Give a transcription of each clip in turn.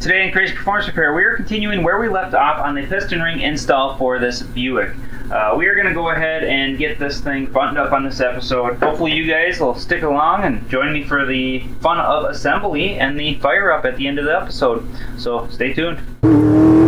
Today in Crazed Performance Repair, we are continuing where we left off on the piston ring install for this Buick. Uh, we are going to go ahead and get this thing buttoned up on this episode. Hopefully you guys will stick along and join me for the fun of assembly and the fire up at the end of the episode. So stay tuned.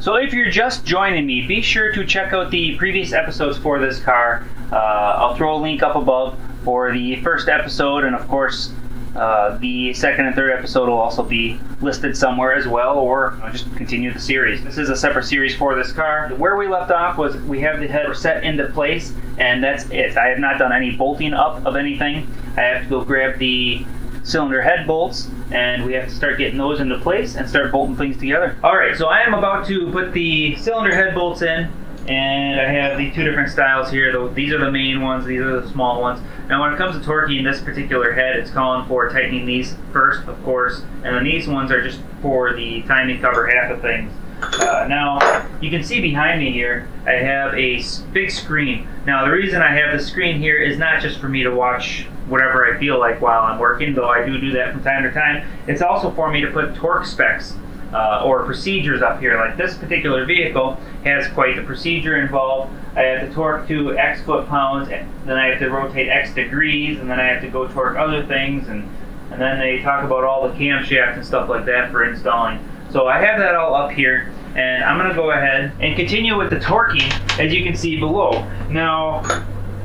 So if you're just joining me, be sure to check out the previous episodes for this car. Uh, I'll throw a link up above for the first episode, and of course, uh, the second and third episode will also be listed somewhere as well, or I'll just continue the series. This is a separate series for this car. Where we left off was we have the head set into place, and that's it. I have not done any bolting up of anything. I have to go grab the cylinder head bolts and we have to start getting those into place and start bolting things together. Alright, so I am about to put the cylinder head bolts in and I have the two different styles here. These are the main ones, these are the small ones. Now when it comes to torquing this particular head, it's calling for tightening these first, of course, and then these ones are just for the timing cover half of things. Uh, now, you can see behind me here, I have a big screen. Now, the reason I have the screen here is not just for me to watch whatever I feel like while I'm working, though I do do that from time to time. It's also for me to put torque specs uh, or procedures up here. Like this particular vehicle has quite the procedure involved. I have to torque to X foot-pounds, then I have to rotate X degrees, and then I have to go torque other things, and, and then they talk about all the camshaft and stuff like that for installing. So I have that all up here and I'm gonna go ahead and continue with the torquing as you can see below. Now,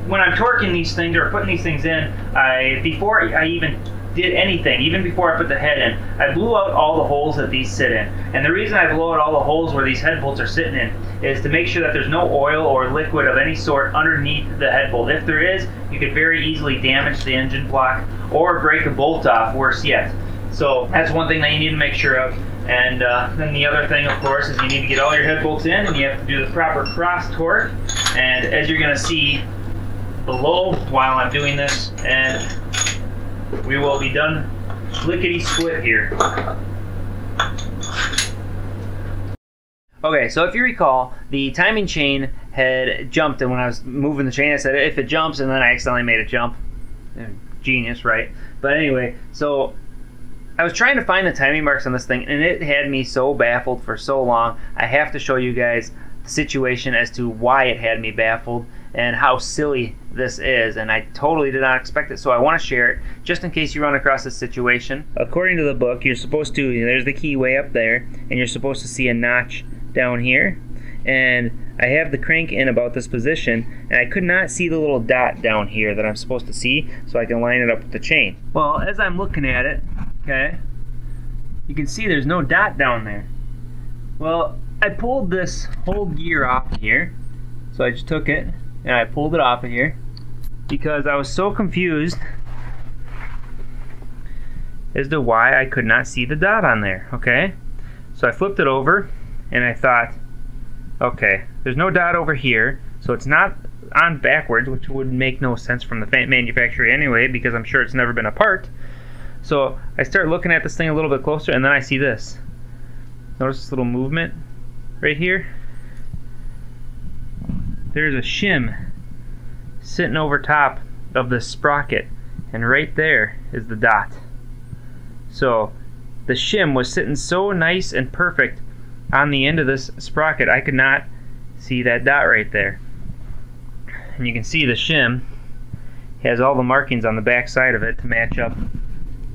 when I'm torquing these things or putting these things in, I before I even did anything, even before I put the head in, I blew out all the holes that these sit in. And the reason I blow out all the holes where these head bolts are sitting in is to make sure that there's no oil or liquid of any sort underneath the head bolt. If there is, you could very easily damage the engine block or break a bolt off, worse yet. So that's one thing that you need to make sure of. And uh, then the other thing, of course, is you need to get all your head bolts in and you have to do the proper cross torque. And as you're going to see below while I'm doing this, and we will be done lickety split here. Okay, so if you recall, the timing chain had jumped, and when I was moving the chain, I said if it jumps, and then I accidentally made it jump. Genius, right? But anyway, so I was trying to find the timing marks on this thing, and it had me so baffled for so long. I have to show you guys the situation as to why it had me baffled and how silly this is and I totally did not expect it so I want to share it just in case you run across this situation. According to the book you're supposed to there's the key way up there and you're supposed to see a notch down here and I have the crank in about this position and I could not see the little dot down here that I'm supposed to see so I can line it up with the chain. Well as I'm looking at it okay you can see there's no dot down there. Well I pulled this whole gear off here so I just took it and I pulled it off of here because I was so confused as to why I could not see the dot on there, okay? So I flipped it over and I thought, okay, there's no dot over here, so it's not on backwards, which would make no sense from the manufacturer anyway because I'm sure it's never been apart. So I start looking at this thing a little bit closer and then I see this. Notice this little movement right here? There's a shim sitting over top of the sprocket and right there is the dot. So the shim was sitting so nice and perfect on the end of this sprocket I could not see that dot right there. And you can see the shim has all the markings on the back side of it to match up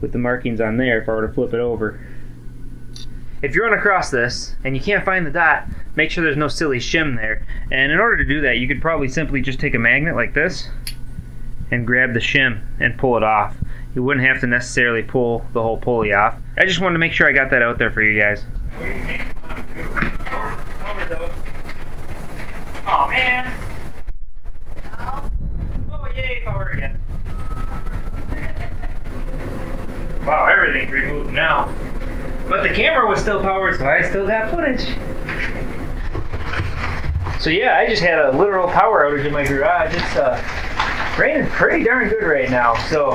with the markings on there if I were to flip it over if you run across this and you can't find the dot, make sure there's no silly shim there. And in order to do that, you could probably simply just take a magnet like this and grab the shim and pull it off. You wouldn't have to necessarily pull the whole pulley off. I just wanted to make sure I got that out there for you guys. Oh man! Oh yay, power again. Wow, everything's removed now. But the camera was still powered, so I still got footage. So yeah, I just had a literal power outage in my garage. It's uh, raining pretty darn good right now. So,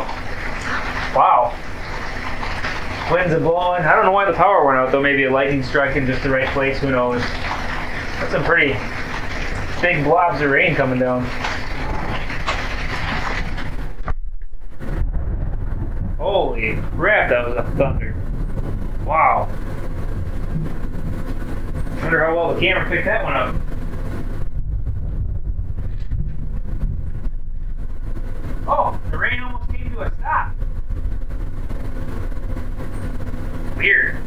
wow. Winds are blowing. I don't know why the power went out though. Maybe a lightning struck in just the right place. Who knows? That's some pretty big blobs of rain coming down. Holy crap, that was a thunder. Wow. I wonder how well the camera picked that one up. Oh, the rain almost came to a stop. Weird.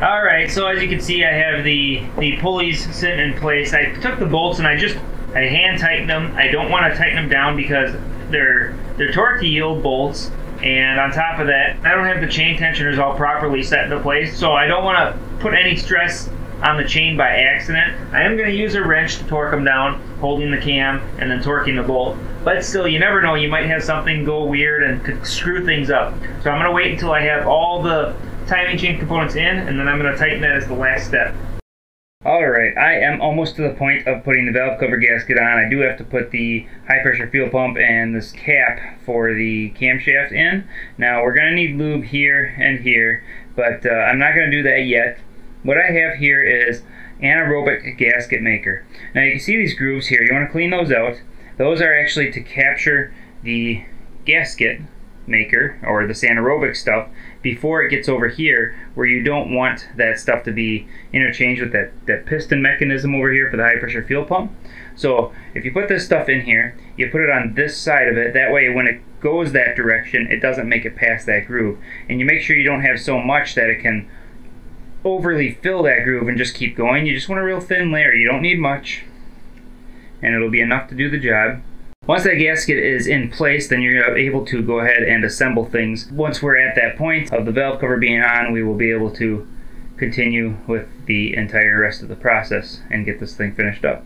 Alright, so as you can see I have the, the pulleys sitting in place. I took the bolts and I just I hand tightened them. I don't want to tighten them down because they're they're torque to yield bolts and on top of that I don't have the chain tensioners all properly set into place so I don't want to put any stress on the chain by accident. I am going to use a wrench to torque them down, holding the cam and then torquing the bolt. But still, you never know. You might have something go weird and could screw things up. So I'm going to wait until I have all the timing chain components in, and then I'm going to tighten that as the last step. Alright, I am almost to the point of putting the valve cover gasket on. I do have to put the high pressure fuel pump and this cap for the camshaft in. Now we're going to need lube here and here, but uh, I'm not going to do that yet. What I have here is anaerobic gasket maker. Now you can see these grooves here. You want to clean those out. Those are actually to capture the gasket maker or this anaerobic stuff before it gets over here where you don't want that stuff to be interchanged with that, that piston mechanism over here for the high pressure fuel pump. So if you put this stuff in here, you put it on this side of it, that way when it goes that direction, it doesn't make it past that groove. And you make sure you don't have so much that it can overly fill that groove and just keep going. You just want a real thin layer. You don't need much. And it'll be enough to do the job. Once that gasket is in place, then you're able to go ahead and assemble things. Once we're at that point of the valve cover being on, we will be able to continue with the entire rest of the process and get this thing finished up.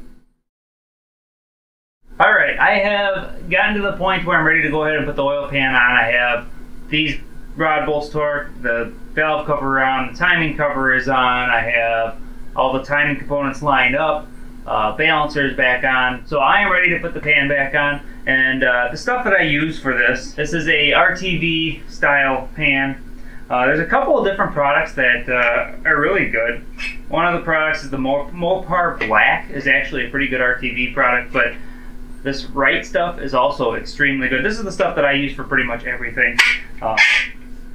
Alright, I have gotten to the point where I'm ready to go ahead and put the oil pan on. I have these rod bolts torqued, the valve cover on, the timing cover is on, I have all the timing components lined up, uh, balancers back on. So I am ready to put the pan back on. And uh, the stuff that I use for this, this is a RTV style pan. Uh, there's a couple of different products that uh, are really good. One of the products is the Mopar Black is actually a pretty good RTV product, but this Right Stuff is also extremely good. This is the stuff that I use for pretty much everything.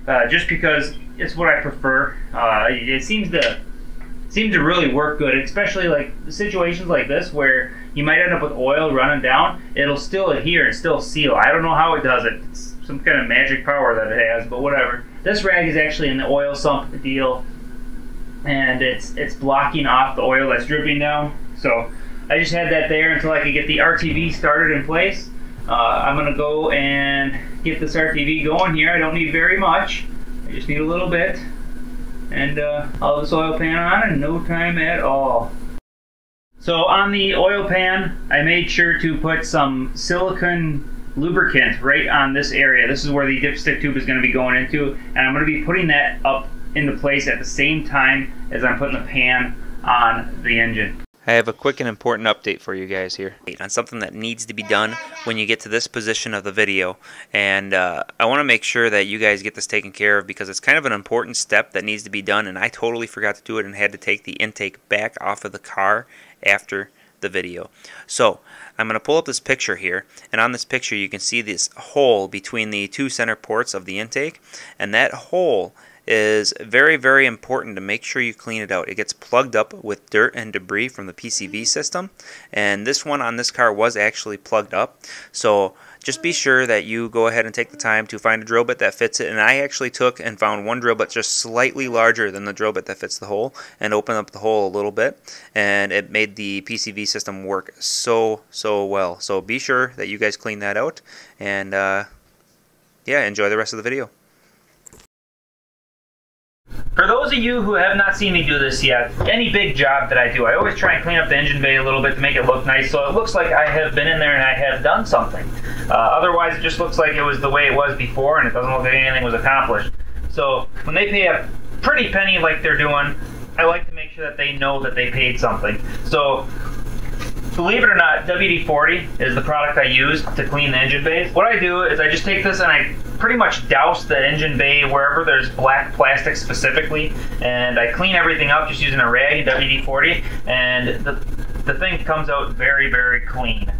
Uh, just because it's what I prefer. Uh, it seems to seem to really work good, especially like situations like this where you might end up with oil running down. It'll still adhere and still seal. I don't know how it does it. It's some kind of magic power that it has, but whatever. This rag is actually in the oil sump deal, and it's it's blocking off the oil that's dripping down. So I just had that there until I could get the RTV started in place. Uh, I'm gonna go and get this RTV going here. I don't need very much. I just need a little bit. And uh, I'll have this oil pan on in no time at all. So on the oil pan, I made sure to put some silicone lubricant right on this area. This is where the dipstick tube is going to be going into. And I'm going to be putting that up into place at the same time as I'm putting the pan on the engine. I have a quick and important update for you guys here on something that needs to be done when you get to this position of the video and uh, I want to make sure that you guys get this taken care of because it's kind of an important step that needs to be done and I totally forgot to do it and had to take the intake back off of the car after the video. So I'm going to pull up this picture here and on this picture you can see this hole between the two center ports of the intake and that hole is very, very important to make sure you clean it out. It gets plugged up with dirt and debris from the PCV system, and this one on this car was actually plugged up. So just be sure that you go ahead and take the time to find a drill bit that fits it. And I actually took and found one drill bit just slightly larger than the drill bit that fits the hole and opened up the hole a little bit. And it made the PCV system work so, so well. So be sure that you guys clean that out. And uh, yeah, enjoy the rest of the video. For those of you who have not seen me do this yet, any big job that I do, I always try and clean up the engine bay a little bit to make it look nice so it looks like I have been in there and I have done something. Uh, otherwise, it just looks like it was the way it was before and it doesn't look like anything was accomplished. So when they pay a pretty penny like they're doing, I like to make sure that they know that they paid something. So believe it or not, WD-40 is the product I use to clean the engine bays. What I do is I just take this and I pretty much douse the engine bay wherever there's black plastic specifically, and I clean everything up just using a rag WD-40, and the, the thing comes out very, very clean.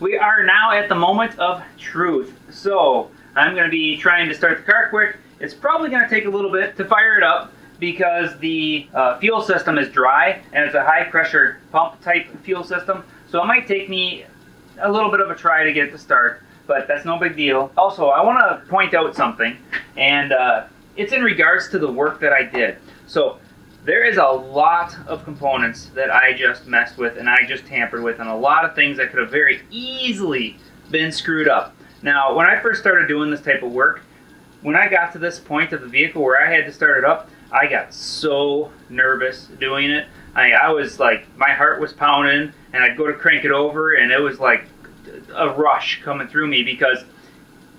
We are now at the moment of truth. So I'm going to be trying to start the car quick. It's probably going to take a little bit to fire it up because the uh, fuel system is dry and it's a high pressure pump type fuel system. So it might take me a little bit of a try to get it to start, but that's no big deal. Also, I want to point out something, and uh, it's in regards to the work that I did. So there is a lot of components that I just messed with and I just tampered with, and a lot of things that could have very easily been screwed up. Now, when I first started doing this type of work, when I got to this point of the vehicle where I had to start it up, I got so nervous doing it. I, I was like, my heart was pounding, and I'd go to crank it over, and it was like a rush coming through me because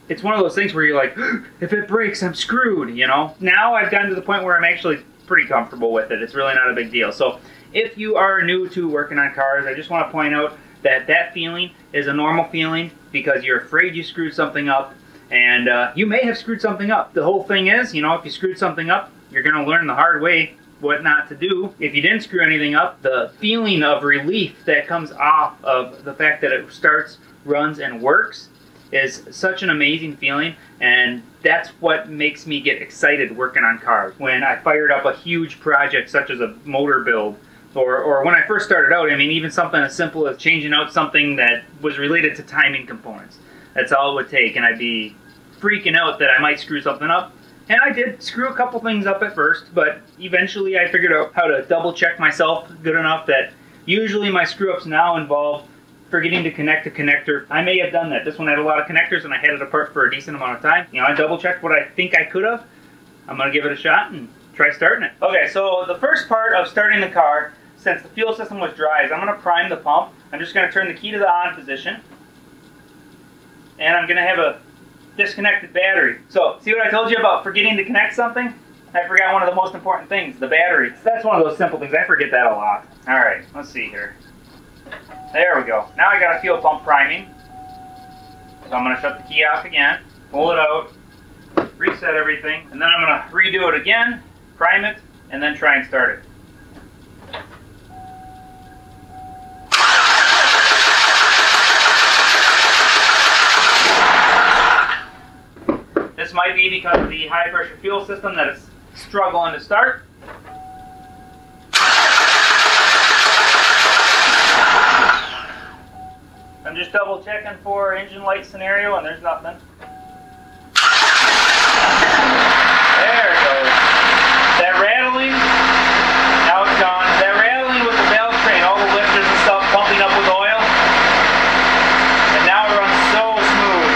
it's one of those things where you're like, if it breaks, I'm screwed, you know? Now I've gotten to the point where I'm actually pretty comfortable with it. It's really not a big deal. So if you are new to working on cars, I just want to point out that that feeling is a normal feeling because you're afraid you screwed something up and uh, you may have screwed something up. The whole thing is, you know, if you screwed something up, you're going to learn the hard way what not to do. If you didn't screw anything up, the feeling of relief that comes off of the fact that it starts, runs, and works is such an amazing feeling and that's what makes me get excited working on cars. When I fired up a huge project such as a motor build or, or when I first started out, I mean even something as simple as changing out something that was related to timing components. That's all it would take and I'd be freaking out that I might screw something up. And I did screw a couple things up at first, but eventually I figured out how to double check myself good enough that usually my screw ups now involve forgetting to connect a connector. I may have done that. This one had a lot of connectors and I had it apart for a decent amount of time. You know, I double checked what I think I could have. I'm going to give it a shot and try starting it. Okay, so the first part of starting the car, since the fuel system was dry, is I'm going to prime the pump. I'm just going to turn the key to the on position. And I'm going to have a disconnected battery. So, see what I told you about forgetting to connect something? I forgot one of the most important things, the battery. So that's one of those simple things. I forget that a lot. All right, let's see here. There we go. Now I got a fuel pump priming. So I'm going to shut the key off again, pull it out, reset everything, and then I'm going to redo it again, prime it, and then try and start it. This might be because of the high pressure fuel system that is struggling to start. I'm just double checking for engine light scenario and there's nothing. There it goes. That rattling, now it's gone. That rattling with the valve train, all the lifters and stuff pumping up with oil. And now it runs so smooth.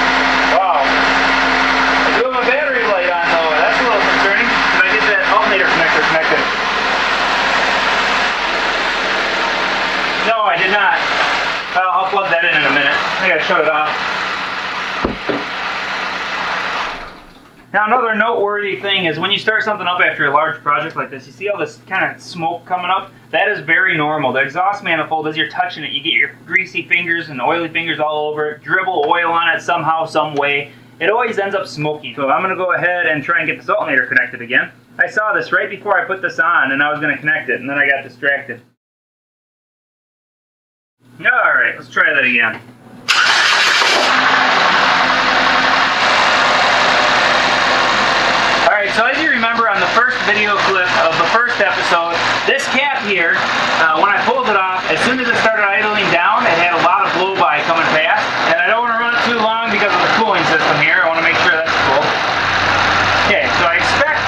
Wow. I do have a battery light on though. That's a little concerning. Did I get that alternator connector connected? No, I did not. I'll, I'll plug that in in a minute. I gotta shut it off. Now another noteworthy thing is when you start something up after a large project like this, you see all this kind of smoke coming up? That is very normal. The exhaust manifold, as you're touching it, you get your greasy fingers and oily fingers all over it, dribble oil on it somehow, some way. It always ends up smoking. So I'm gonna go ahead and try and get the alternator connected again. I saw this right before I put this on and I was gonna connect it and then I got distracted. Alright, let's try that again. Alright, so as you remember on the first video clip of the first episode, this cap here, uh, when I pulled it off, as soon as it started idling down, it had a lot of blow by coming past. And I don't want to run it too long because of the cooling system here. I want to make sure that's cool. Okay, so I expect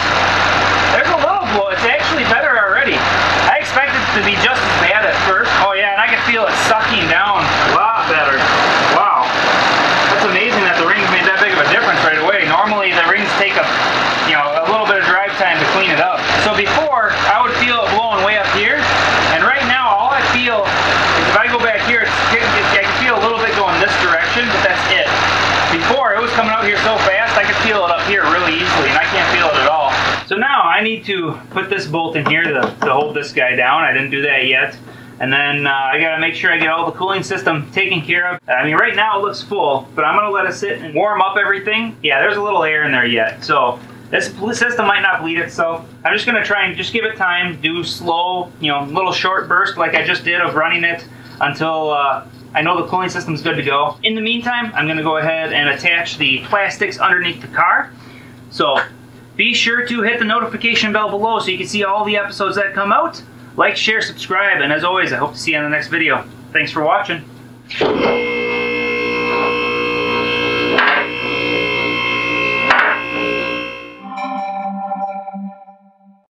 there's a little blow. It's actually better already. I expect it to be just as bad at first. Oh yeah, and I can feel it sucking down a lot better. Wow. That's amazing that the rings made that big of a difference right away. Normally the rings take a you know a little bit of drive time to clean it up. So before I would feel it blowing way up here, and right now all I feel is if I go back here, it's, it's, I can feel a little bit going this direction, but that's it. Before it was coming out here so fast, I could feel it up here really easily, and I can't feel it at all. So now I need to put this bolt in here to, to hold this guy down. I didn't do that yet. And then uh, I gotta make sure I get all the cooling system taken care of. I mean, right now it looks full, but I'm gonna let it sit and warm up everything. Yeah, there's a little air in there yet, so this system might not bleed itself. I'm just gonna try and just give it time, do slow, you know, little short burst like I just did of running it until uh, I know the cooling system's good to go. In the meantime, I'm gonna go ahead and attach the plastics underneath the car. So be sure to hit the notification bell below so you can see all the episodes that come out. Like, share, subscribe, and as always, I hope to see you in the next video. Thanks for watching.